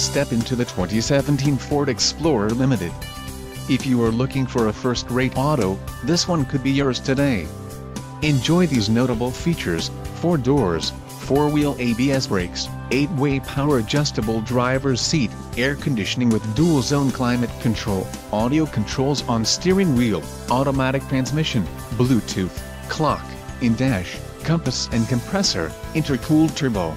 Step into the 2017 Ford Explorer Limited. If you are looking for a first-rate auto, this one could be yours today. Enjoy these notable features, 4 doors, 4-wheel ABS brakes, 8-way power adjustable driver's seat, air conditioning with dual zone climate control, audio controls on steering wheel, automatic transmission, Bluetooth, clock, in-dash, compass and compressor, intercooled turbo.